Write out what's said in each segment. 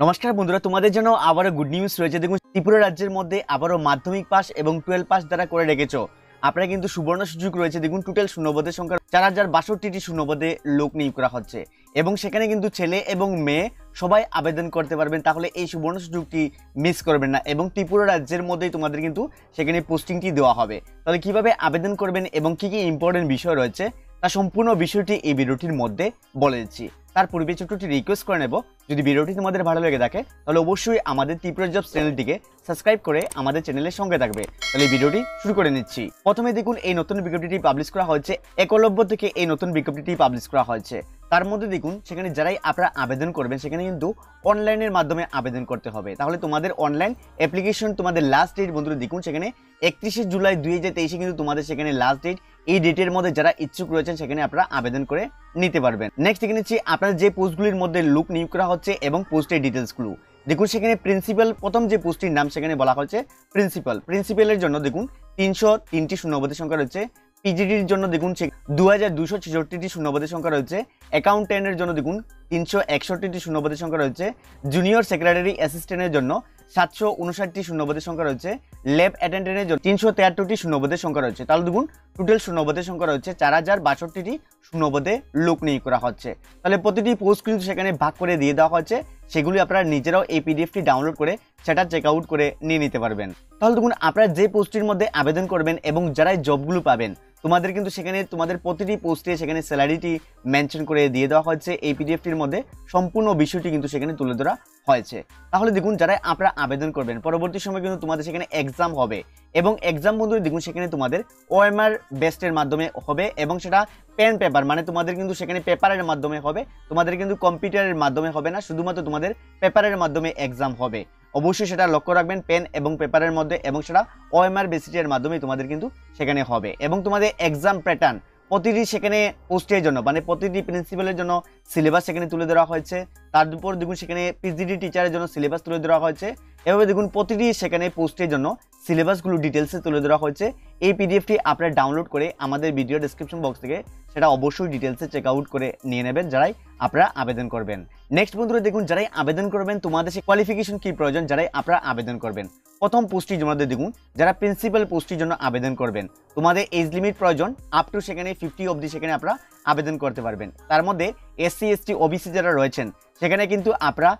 নমস্কার বন্ধুরা, তোমাদের জন্য আবারও গুড নিউজ রয়েছে। দেখুন, ত্রিপুরা রাজ্যের মধ্যে আবারও মাধ্যমিক পাস এবং টুয়েলভ পাস দ্বারা করে রেখেছো। আপনারা কিন্তু সুবর্ণ সুযোগ রয়েছে। দেখুন টোটাল শূন্যপদের সংখ্যা চার হাজার বাষট্টিটি শূন্যপদে লোক নিয়োগ করা হচ্ছে। এবং সেখানে কিন্তু ছেলে এবং মেয়ে সবাই আবেদন করতে পারবেন। তাহলে এই সুবর্ণ সুযোগটি মিস করবেন না। এবং ত্রিপুরা রাজ্যের মধ্যেই তোমাদের কিন্তু সেখানে পোস্টিংটি দেওয়া হবে। তাহলে কীভাবে আবেদন করবেন এবং কি কি ইম্পর্টেন্ট বিষয় রয়েছে, তা সম্পূর্ণ বিষয়টি এই ভিডিওটির মধ্যে বলে দিচ্ছি। তার পূর্বে ছোট্ট রিকোয়েস্ট করে নেব। যদি ভিডিওটি তোমাদের ভালো লেগে থাকে, তাহলে অবশ্যই আমাদের ত্রিপুরা জবস চ্যানেলটিকে সাবস্ক্রাইব করে আমাদের চ্যানেলের সঙ্গে থাকবে। তাহলে ভিডিওটি শুরু করে নিচ্ছি। প্রথমে দেখুন, এই নতুন বিজ্ঞপ্তিটি পাবলিশ করা হয়েছে। একলব্য থেকে এই নতুন বিজ্ঞপ্তিটি পাবলিশ করা হয়েছে। তার মধ্যে দেখুন, সেখানে যারাই আপনারা আবেদন করবেন, সেখানে কিন্তু অনলাইনের মাধ্যমে আবেদন করতে হবে। তাহলে তোমাদের অনলাইন অ্যাপ্লিকেশন তোমাদের লাস্ট ডেট বন্ধুরা, দেখুন, সেখানে একত্রিশে জুলাই দুই হাজার তেইশে কিন্তু তোমাদের সেখানে লাস্ট ডেট এই ডেটের মধ্যে যারা ইচ্ছুক রয়েছেন, সেখানে আপনারা আবেদন করে নিতে পারবেন। নেক্সট দেখে নিচ্ছি আপনার যে পোস্টগুলির মধ্যে লুক নিয়োগ করা হচ্ছে এবং পোস্টের ডিটেলসগুলো দেখুন, সেখানে প্রিন্সিপাল প্রথম যে পোস্টটির নাম সেখানে বলা হয়েছে প্রিন্সিপাল প্রিন্সিপালের জন্য দেখুন, তিনশো তিনটি শূন্যপদের সংখ্যা রয়েছে। পিজিডির জন্য দেখুন, সে দু হাজার দুশো ছেষট্টিটি শূন্যপদের সংখ্যা রয়েছে। অ্যাকাউন্টেন্টের জন্য দেখুন, তিনশো একষট্টিটি শূন্যপদের সংখ্যা রয়েছে। জুনিয়র সেক্রেটারি অ্যাসিস্ট্যান্টের জন্য সাতশো উনষাটটি শূন্যপদের সংখ্যা রয়েছে। ল্যাব অ্যাটেন্ডেন্টের জন্য তিনশো তেয়াত্তরটি শূন্যপদের সংখ্যা রয়েছে। তাহলে দেখুন, টোটাল শূন্যপদের সংখ্যা রয়েছে চার হাজার বাষট্টিটি শূন্যপদে লোক নিয়োগ করা হচ্ছে। তাহলে প্রতিটি পোস্ট কিন্তু সেখানে ভাগ করে দিয়ে দেওয়া হচ্ছে সেগুলি আপনারা নিজেরাও এই পিডিএফটি ডাউনলোড করে সেটা চেক আউট করে নিয়ে নিতে পারবেন। তাহলে দেখুন, আপনারা যে পোস্টটির মধ্যে আবেদন করবেন এবং যারাই জবগুলো পাবেন তোমাদের কিন্তু সেখানে তোমাদের প্রতিটি পোস্টে সেখানে স্যালারিটি মেনশন করে দিয়ে দেওয়া হয়েছে। এই পিডিএফটির মধ্যে সম্পূর্ণ বিষয়টি কিন্তু সেখানে তুলে ধরা হয়েছে। তাহলে দেখুন, যারা আপনারা আবেদন করবেন, পরবর্তী সময় কিন্তু তোমাদের সেখানে এক্সাম হবে এবং এক্সাম বন্ধুরা দেখুন, সেখানে তোমাদের ওএমআর বেস্টের মাধ্যমে হবে এবং সেটা পেন পেপার মানে তোমাদের কিন্তু সেখানে পেপারের মাধ্যমে হবে। তোমাদের কিন্তু কম্পিউটারের মাধ্যমে হবে না, শুধুমাত্র তোমাদের পেপারের মাধ্যমে এক্সাম হবে। অবশ্যই সেটা লক্ষ্য রাখবেন পেন এবং পেপারের মধ্যে এবং সেটা ওএমআর বেসিসের মাধ্যমে তোমাদের কিন্তু সেখানে হবে। এবং তোমাদের এক্সাম প্যাটার্ন প্রতিটি সেখানে পোস্টের জন্য মানে প্রতিটি প্রিন্সিপালের জন্য সিলেবাস সেখানে তুলে ধরা হয়েছে। তার উপর দেখুন সেখানে পিজিডি টিচারের জন্য সিলেবাস তুলে ধরা হয়েছে। এভাবে দেখুন প্রতিটি সেখানে পোস্টের জন্য সিলেবাসগুলো ডিটেলসে তুলে ধরা হয়েছে। এই পিডিএফটি আপনারা ডাউনলোড করে আমাদের ভিডিও ডিসক্রিপশন বক্স থেকে সেটা অবশ্যই ডিটেলসে চেক আউট করে নিয়ে নেবেন যারাই আপনারা আবেদন করবেন। নেক্সট বন্ধুরা দেখুন, যারাই আবেদন করবেন, তোমাদের সেই কোয়ালিফিকেশন কি প্রয়োজন? যারাই আপনারা আবেদন করবেন। প্রথম পোস্টটির জন্য দেখুন, যারা প্রিন্সিপাল পোস্টটির জন্য আবেদন করবেন। তোমাদের এজ লিমিট প্রয়োজন আপ টু সেখানে ফিফটি অবধি সেখানে আপনারা আবেদন করতে পারবেন। তার মধ্যে এসসি এসটি ওবিসি যারা রয়েছেন, সেখানে কিন্তু আপনারা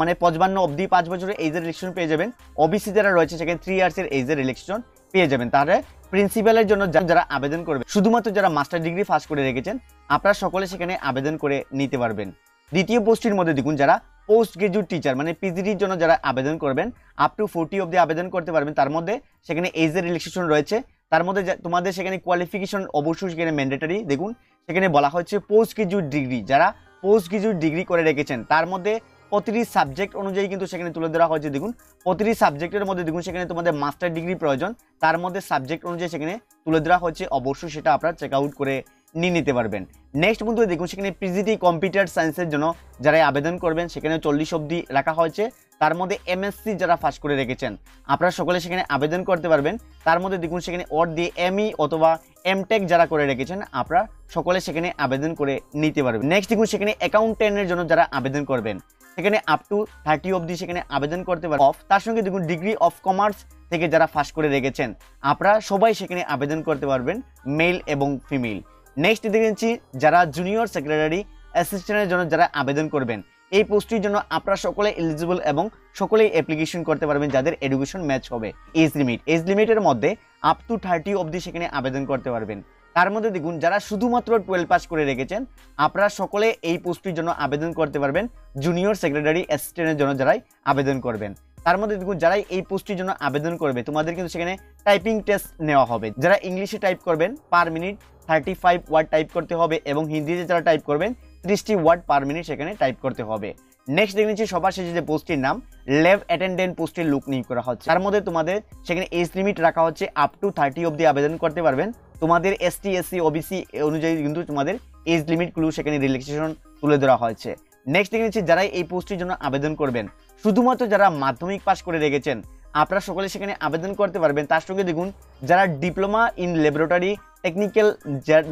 মানে পঁচপান্ন অবধি পাঁচ বছরের এজের রিলেকশন পেয়ে যাবেন। ওবিসি যারা রয়েছে, সেখানে থ্রি ইয়ার্সের এজের রিলেকশন পেয়ে যাবেন। তাহলে প্রিন্সিপালের জন্য যারা আবেদন করবে, শুধুমাত্র যারা মাস্টার ডিগ্রি পাস করে রেখেছেন, আপনারা সকলে সেখানে আবেদন করে নিতে পারবেন। দ্বিতীয় পোস্টটির মধ্যে দেখুন, যারা পোস্ট গ্রাজুয়েট টিচার মানে পিজিডির জন্য যারা আবেদন করবেন আপ টু ফোর্টি অবধি আবেদন করতে পারবেন। তার মধ্যে সেখানে এজের রিলেক্সেশন রয়েছে। তার মধ্যে তোমাদের সেখানে কোয়ালিফিকেশন অবশ্যই সেখানে ম্যান্ডেটারি দেখুন, সেখানে বলা হচ্ছে পোস্ট গ্রাজুয়েট ডিগ্রি যারা পোস্ট গ্রাজুয়েট ডিগ্রি করে রেখেছেন, তার মধ্যে প্রতিটি সাবজেক্ট অনুযায়ী কিন্তু সেখানে তুলে ধরা হয়েছে, দেখুন। প্রতিটি সাবজেক্টের মধ্যে, দেখুন, সেখানে তোমাদের মাস্টার ডিগ্রি প্রয়োজন। তার মধ্যে সাবজেক্ট অনুযায়ী সেখানে তুলে ধরা হচ্ছে অবশ্যই সেটা আপনারা চেক আউট করে নিয়ে নিতে পারবেন। নেক্সট বন্ধু, দেখুন, সেখানে পিজিটি কম্পিউটার সায়েন্সের জন্য যারা আবেদন করবেন সেখানে চল্লিশ অবধি রাখা হয়েছে। তার মধ্যে এমএসসি যারা ফাঁস করে রেখেছেন, আপনারা সকলে সেখানে আবেদন করতে পারবেন। তার মধ্যে, দেখুন, সেখানে ওর দিয়ে এমই অথবা এমটেক যারা করে রেখেছেন, আপনারা সকলে সেখানে আবেদন করে নিতে পারবেন। নেক্সট দেখুন, সেখানে অ্যাকাউন্টেন্টের জন্য যারা আবেদন করবেন সেখানে আপ টু থার্টি অবধি সেখানে আবেদন করতে পারেন অফ তার সঙ্গে দেখুন ডিগ্রি অফ কমার্স থেকে যারা ফাঁস করে রেখেছেন, আপনারা সবাই সেখানে আবেদন করতে পারবেন মেল এবং ফিমেল নেক্সট দেখেছি যারা জুনিয়র সেক্রেটারি অ্যাসিস্ট্যান্টের জন্য যারা আবেদন করবেন, এই পোস্টটির জন্য আপনারা সকলে এলিজিবল এবং সকলেই অ্যাপ্লিকেশন করতে পারবেন যাদের এডুকেশন ম্যাচ হবে। এজ লিমিট এজ লিমিটের মধ্যে আপ টু থার্টি অবধি সেখানে আবেদন করতে পারবেন। তার মধ্যে দেখুন, যারা শুধুমাত্র টুয়েলভ পাস করে রেখেছেন, আপনারা সকলে এই পোস্টটির জন্য আবেদন করতে পারবেন জুনিয়র সেক্রেটারি অ্যাসিস্ট্যান্টের জন্য যারাই আবেদন করবেন। তার মধ্যে দেখুন, যারাই এই পোস্টটির জন্য আবেদন করবে, তোমাদের কিন্তু সেখানে টাইপিং টেস্ট নেওয়া হবে। যারা ইংলিশে টাইপ করবেন per minute thirty five word type করতে হবে এবং হিন্দিতে যারা টাইপ করবেন, ত্রিশটি ওয়ার্ড পার মিনিট সেখানে টাইপ করতে হবে। নেক্সট দেখে নিচ্ছি, সবার শেষে যে পোস্টটির নাম লেভ অ্যাটেন্ডেন্ট পোস্টের লুক নিয়োগ করা হচ্ছে। তার মধ্যে তোমাদের সেখানে এজ লিমিট রাখা হচ্ছে আপ টু থার্টি অবধি আবেদন করতে পারবেন। তোমাদের এসটি এসসি ওবিসি অনুযায়ী কিন্তু তোমাদের এজ লিমিটগুলো সেখানে রিল্যাক্সেশন তুলে ধরা হয়েছে। নেক্সট দেখে নিচ্ছি যারা এই পোস্টটির জন্য আবেদন করবেন। শুধুমাত্র যারা মাধ্যমিক পাস করে রেখেছেন, আপনারা সকলে সেখানে আবেদন করতে পারবেন। তার সঙ্গে দেখুন, যারা ডিপ্লোমা ইন ল্যাবরেটরি টেকনিক্যাল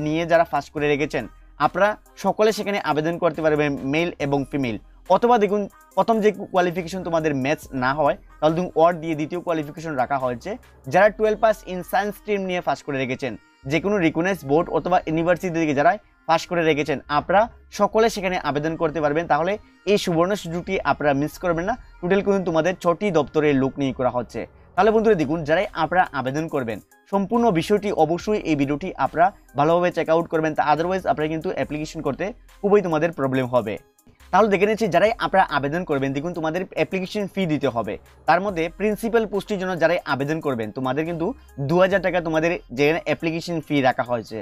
নিয়ে যারা ফার্স্ট করে রেখেছেন, আপনারা সকলে সেখানে আবেদন করতে পারবেন মেল এবং ফিমেল অথবা দেখুন, প্রথম যে কোয়ালিফিকেশন তোমাদের ম্যাথস না হয়, তাহলে তুমি ওয়ার্ড দিয়ে দ্বিতীয় কোয়ালিফিকেশন রাখা হয়েছে। যারা twelve pass in science stream নিয়ে পাস করে রেখেছেন যে কোনো রিকগনাইজ বোর্ড অথবা ইউনিভার্সিটি থেকে যারা পাস করে রেখেছেন, আপনারা সকলে সেখানে আবেদন করতে পারবেন। তাহলে এই সুবর্ণ সুযোগটি আপনারা মিস করবেন না। টোটাল কিন্তু তোমাদের ছটি দপ্তরের লোক নিয়ে করা হচ্ছে। তাহলে বন্ধুরা দেখুন, যারাই আপনারা আবেদন করবেন, সম্পূর্ণ বিষয়টি অবশ্যই এই ভিডিওটি আপনারা ভালোভাবে চেক আউট করবেন। তা আদারওয়াইজ আপনারা কিন্তু অ্যাপ্লিকেশন করতে খুবই তোমাদের প্রবলেম হবে। তাহলে দেখে নিচ্ছি যারাই আপনারা আবেদন করবেন, দেখুন তোমাদের অ্যাপ্লিকেশন ফি দিতে হবে। তার মধ্যে প্রিন্সিপাল পোস্টের জন্য যারাই আবেদন করবেন, তোমাদের কিন্তু দু হাজার টাকা তোমাদের যেখানে অ্যাপ্লিকেশন ফি রাখা হয়েছে।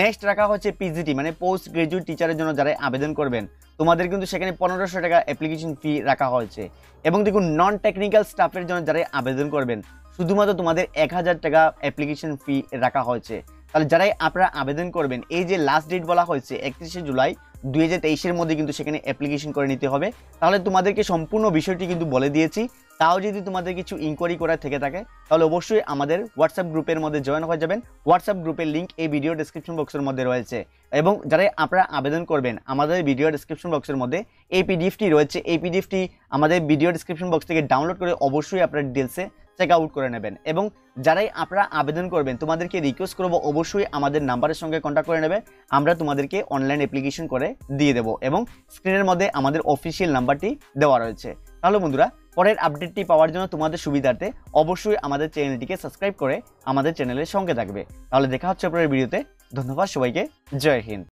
নেক্সট রাখা হচ্ছে পিজিটি মানে পোস্ট গ্রাজুয়েট টিচারের জন্য যারা আবেদন করবেন, তোমাদের কিন্তু সেখানে পনেরোশো টাকা অ্যাপ্লিকেশন ফি রাখা হয়েছে। এবং দেখুন নন টেকনিক্যাল স্টাফের জন্য যারা আবেদন করবেন, শুধুমাত্র তোমাদের এক হাজার টাকা অ্যাপ্লিকেশন ফি রাখা হয়েছে। তাহলে যারাই আপনারা আবেদন করবেন, এই যে লাস্ট ডেট বলা হয়েছে, একত্রিশে জুলাই দুই হাজার মধ্যে কিন্তু সেখানে অ্যাপ্লিকেশন করে নিতে হবে। তাহলে তোমাদেরকে সম্পূর্ণ বিষয়টি কিন্তু বলে দিয়েছি। তাও যদি তোমাদের কিছু ইনকোয়ারি করার থেকে থাকে, তাহলে অবশ্যই আমাদের হোয়াটসঅ্যাপ গ্রুপের মধ্যে জয়েন হয়ে যাবেন। হোয়াটসঅ্যাপ গ্রুপের লিঙ্ক এই ভিডিও ডিসক্রিপশন বক্সের মধ্যে রয়েছে। এবং যারা আপনারা আবেদন করবেন, আমাদের ভিডিও ডিসক্রিপশন বক্সের মধ্যে এই পিডিএফটি রয়েছে। এই পিডিএফটি আমাদের ভিডিও ডিসক্রিপশন বক্স থেকে ডাউনলোড করে অবশ্যই আপনার ডিটেলসে চেক আউট করে নেবেন। এবং যারাই আপনারা আবেদন করবেন, তোমাদেরকে রিকোয়েস্ট করব, অবশ্যই আমাদের নাম্বারের সঙ্গে কন্ট্যাক্ট করে নেবে। আমরা তোমাদেরকে অনলাইন অ্যাপ্লিকেশন করে দিয়ে দেবো এবং স্ক্রিনের মধ্যে আমাদের অফিসিয়াল নাম্বারটি দেওয়া রয়েছে। তাহলে বন্ধুরা, পরের আপডেটটি পাওয়ার জন্য তোমাদের সুবিধার্থে অবশ্যই আমাদের চ্যানেলটিকে সাবস্ক্রাইব করে আমাদের চ্যানেলের সঙ্গে থাকবে। তাহলে দেখা হচ্ছে পরের ভিডিওতে ধন্যবাদ সবাইকে। জয় হিন্দ।